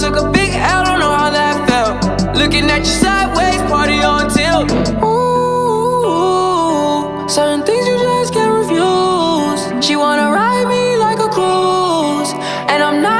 took a big L, don't know how that felt. Looking at you sideways, party on tilt. Ooh, certain things you just can't refuse. She wanna ride me like a cruise, and I'm not.